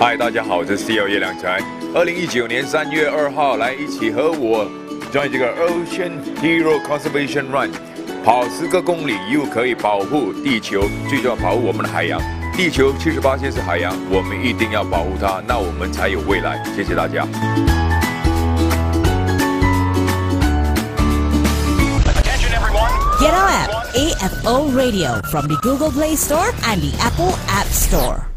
嗨，大家好，我是 CEO 叶良才。二零一九年三月二号，来一起和我 join 这个 Ocean Hero Conservation Run，跑十个公里又可以保护地球，最重要保护我们的海洋。地球七十八线是海洋，我们一定要保护它，那我们才有未来。谢谢大家。Attention everyone，Get app AFO Radio from the Google Play Store and the Apple App Store.